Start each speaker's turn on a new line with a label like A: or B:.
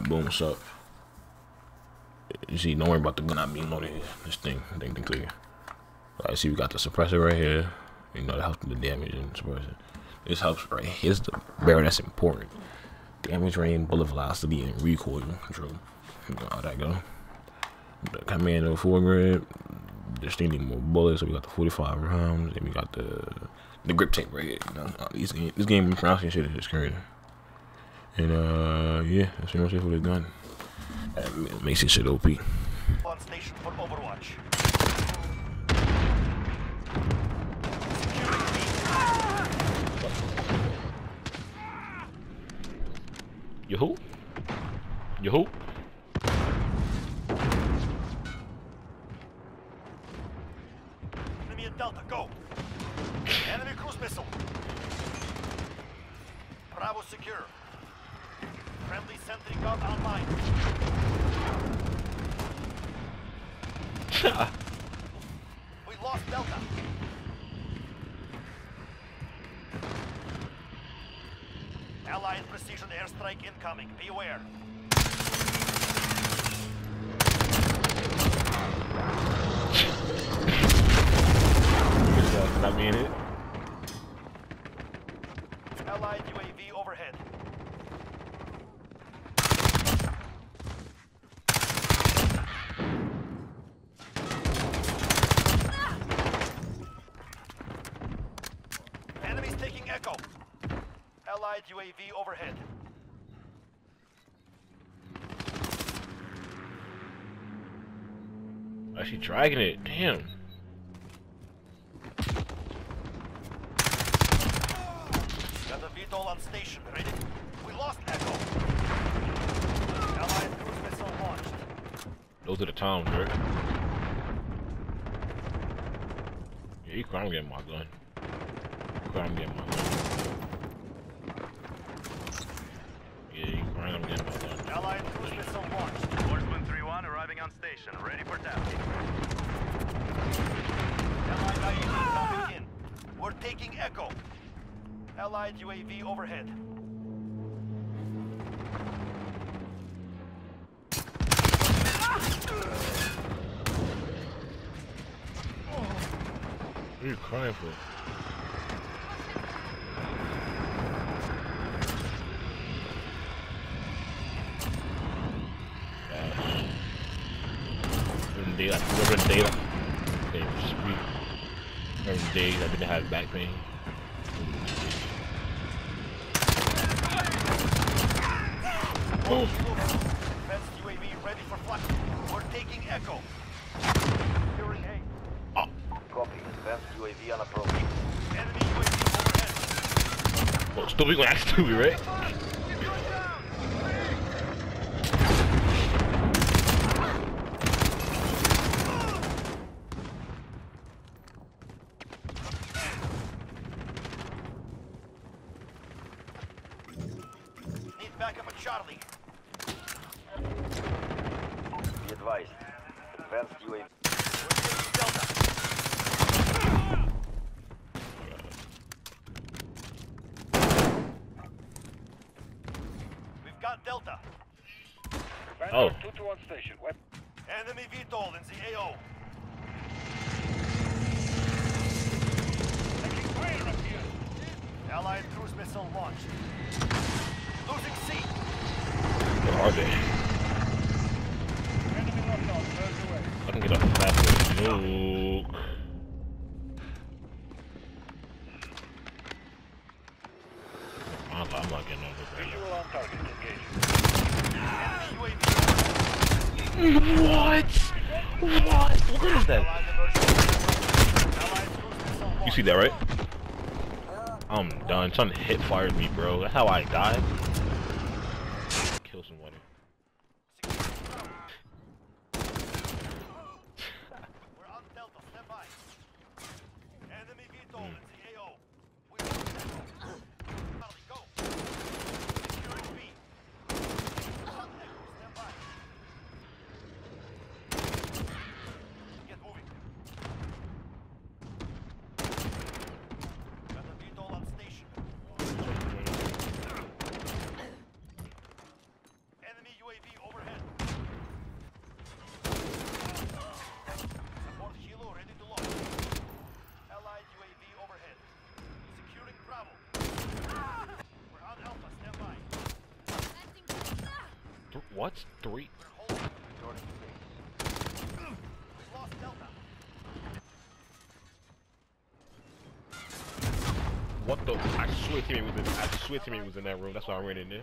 A: what's up. You see, don't worry about the gun not being loaded. This thing, thing, thing clear. I see we got the suppressor right here. You know, that helps with the damage and suppressor. This helps right here's the barrel that's important. Damage range, bullet velocity, and recoil control. How that go? The commando foregrip. This thing need more bullets, so we got the 45 rounds, and we got the the grip tape right here. You know, these, this game pronouncing shit is just crazy. And uh, yeah, that's pretty much it for the gun. That makes it shit OP.
B: On station for Overwatch.
A: You who? You who?
B: Enemy at Delta, go! Enemy cruise missile. Bravo secure. Friendly sentry gun online. we lost Delta. Allied precision airstrike incoming. Be Echo. Allied UAV overhead.
A: Actually dragging it. Damn.
B: Got a VTOL on station. Ready? We lost Echo. Allied cruise missile launched.
A: Those are the towns, right? Yeah, you crying getting my gun. You crying getting my gun. Yeah, you crying I'm getting my gun.
B: Allied cruise missile launched.
C: Horseman 3-1 arriving on station, ready for tasking.
B: Allied IAV dropping in. We're taking Echo. Allied UAV overhead.
A: What are you crying for? Remember the day, like, remember the day, like, okay, sweet. Remember the days I didn't have back pain. Oh,
B: Defense UAV ready for flight. We're taking Echo. Securing A.
A: oh. Ah.
B: Copy. Advanced UAV on approach. Enemy UAV overhead.
A: Well, stupid, stupid, right?
B: Need backup at Charlie.
D: Be advised. Advanced UAV.
B: We're taking Delta. We've got Delta.
A: Oh.
C: Two to one station. Web
B: Enemy VTOL in the AO.
C: taking fire up here.
B: Allied cruise missile launched. C.
A: Where are they?
C: Enemy lockdown, further away.
A: I can get a fast nuke. I'm, not getting over right
C: Visual on target, engaging.
B: Enemy UAV.
A: What? What? What is that?
B: Allied emergency. Allied cruise missile launched.
A: You see that, right? I'm done. Something hit fired me, bro. That's how I died. Kill somebody.
B: We're on Delta. Stand by. Enemy VTOL in the AO. We lost Echo. Charlie, go. Securing B. On Echo. Stand by. Get moving. Got a VTOL on station.
A: What? Three?
D: To.
A: What the? I swear Timmy was in. I swear Timmy was in that room. That's why I ran in there.